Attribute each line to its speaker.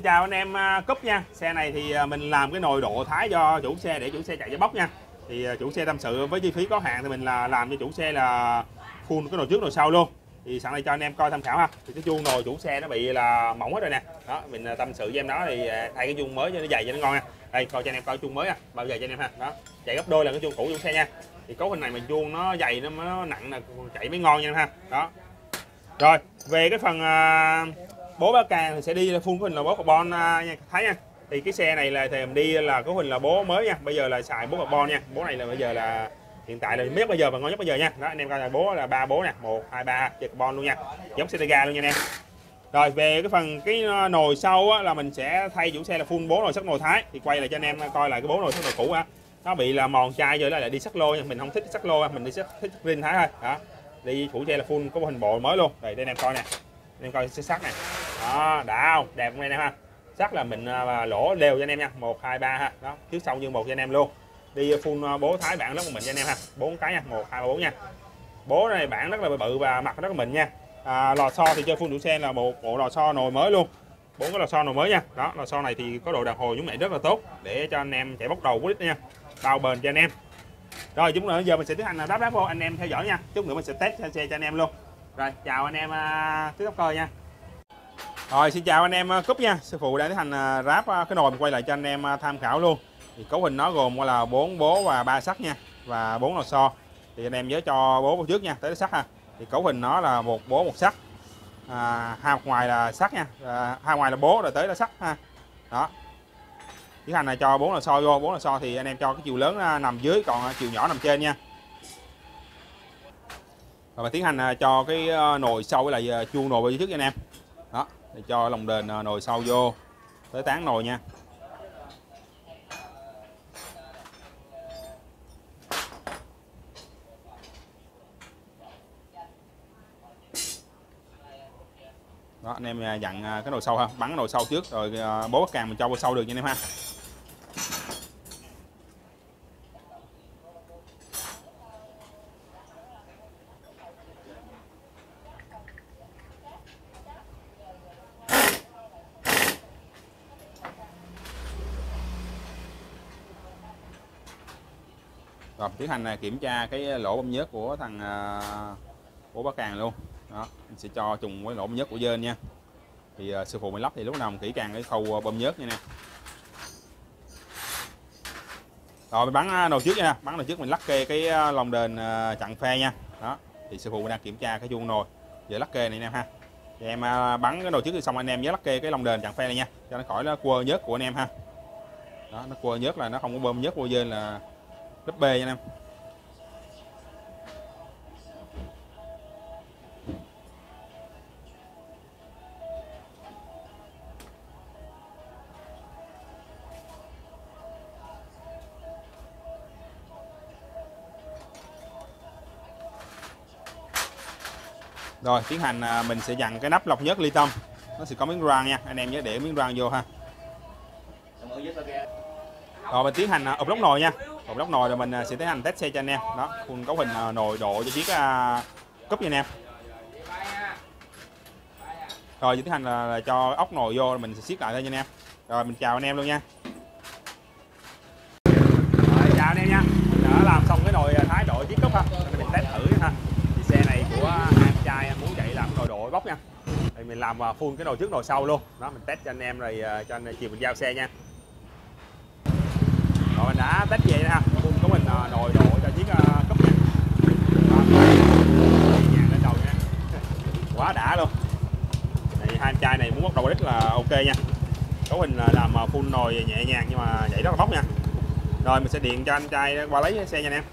Speaker 1: xin chào anh em à, cúp nha. Xe này thì à, mình làm cái nồi độ thái cho chủ xe để chủ xe chạy cho bóc nha. Thì à, chủ xe tâm sự với chi phí có hạn thì mình là làm cho chủ xe là full cái nồi trước nồi sau luôn. Thì sẵn đây cho anh em coi tham khảo ha. Thì cái chuông nồi chủ xe nó bị là mỏng hết rồi nè. Đó, mình tâm sự với em đó thì thay cái chuông mới cho nó dày cho nó ngon nha. Đây, coi cho anh em coi chuông mới à. Bao giờ cho anh em ha. Đó, chạy gấp đôi là cái chuông cũ chủ xe nha. Thì cấu hình này mình chuông nó dày, nó nó nặng là chạy mới ngon nha em ha. Đó. Rồi, về cái phần bố ba càng thì sẽ đi phun hình là bố carbon à, nha. Thấy nha. Thì cái xe này là thì mình đi là có hình là bố mới nha. Bây giờ là xài bố carbon nha. Bố này là bây giờ là hiện tại là biết bây giờ và ngon nhất bây giờ nha. Đó anh em coi là bố là ba bố nè. Một hai ba chơi carbon luôn nha. Giống xe tay ga luôn nha anh em. Rồi về cái phần cái à, nồi sau á, là mình sẽ thay chủ xe là full bố nồi sắt nồi thái. Thì quay lại cho anh em coi lại cái bố nồi sắt nồi cũ á. Nó bị là mòn chai rồi lại đi sắt lô nha. Mình không thích sắt lô mình đi sắt thích rin thái thôi. Đó. Đi chủ xe là full có hình bộ mới luôn. Đây đây anh em coi nè. Anh em coi xe sắt này đó đã không đẹp không anh em ha. Chắc là mình à, lỗ đều cho anh em nha. Một hai ba ha. Đó trước sau như một cho anh em luôn. Đi full à, bố thái bản rất là mình cho anh em ha. Bốn cái nha một hai ba bốn nha. Bố này bản rất là bự và mặt rất là mình nha. À, lò xo thì chơi full đủ xe là một bộ lò xo nồi mới luôn. Bốn cái lò xo nồi mới nha. Đó lò xo này thì có độ đàn hồi chúng này rất là tốt để cho anh em chạy bắt đầu quýt nha. Bao bền cho anh em. Rồi chúng nữa giờ mình sẽ tiến hành đáp đáp vô. Anh em theo dõi nha. Chút nữa mình sẽ test xe cho anh em luôn. Rồi chào anh em à, uh, tiktoker nha rồi xin chào anh em à, cúp nha. Sư phụ đã tiến hành à, ráp à, cái nồi quay lại cho anh em tham khảo luôn. Thì cấu hình nó gồm là bốn bố và ba sắt nha và bốn lò xo. Thì anh em nhớ cho bố vào trước nha tới sắt ha. Thì cấu hình nó là một bố một sắt. À, hai ngoài là sắt nha à, hai ngoài là bố rồi tới là sắt ha. Đó. Tiến hành là cho bốn lò so vô. Bốn lò so thì anh em cho cái chiều lớn nằm dưới còn chiều nhỏ nằm trên nha. Và tiến hành cho cái nồi sâu với lại chuông nồi vào trước nha anh em. Đó để cho lòng đền à, nồi sâu vô. Tới tán nồi nha. Đó, anh em à, dặn à, cái nồi sâu ha. Bắn cái nồi sâu trước, rồi bố càng mình cho vô sâu được nha anh em ha. Rồi tiến hành à, kiểm tra cái à, lỗ bơm nhớt của thằng à, của bác càng luôn. Đó mình sẽ cho trùng với lỗ bơm nhớt của dên nha. Thì uh, sư phụ mình lắp thì lúc nào mình kỹ càng cái khâu bơm nhớt như nè. Rồi mình bắn đầu trước nha. Bắn đầu trước mình lắc kê cái lồng đền chặn phe nha. Đó thì sư phụ mình đang kiểm tra cái chuông nồi. Giờ lắc kê này anh em ha. Thì em bắn cái đầu trước thì xong anh em nhớ lắc kê cái lồng đền chặn phe này nha cho nó khỏi nó quơ nhớt của anh em ha. Đó nó quơ nhớt là nó không có bơm nhớt vô dên là lớp B nha anh em. Rồi tiến hành à, mình sẽ dặn cái nắp lọc nhớt ly tâm Nó sẽ có miếng rang nha. Anh em nhớ để miếng rang vô ha. Rồi mình tiến hành à, ụp lóc nồi nha Ụp lóc nồi rồi mình à, sẽ tiến hành test xe cho anh em. Đó khuôn cấu hình à, nồi độ cho chiếc uh, cúp nha anh em. Rồi tiến hành là, là cho ốc nồi vô mình sẽ siết lại thôi nha anh em. Rồi mình chào anh em luôn nha. Rồi chào anh em nha. Mình đã làm xong cái nồi thái độ chiếc cúp ha. Mình test thử ha. Thì xe này của hai trai muốn chạy làm nồi độ bóc nha. Thì mình làm full cái nồi trước nồi sau luôn. Đó mình test cho anh em rồi cho anh chiều mình giao xe nha rồi mình đã test về ha. Cùng của mình nồi độ cho chiếc cấp nha. Nhàng lên đầu nha. Quá đã luôn. Thì hai anh trai này muốn bắt đầu rất là ok nha. Cấu hình là làm à, full nồi nhẹ nhàng nhưng mà dậy rất là bóc nha. Rồi, mình sẽ điện cho anh trai qua lấy xe nha anh em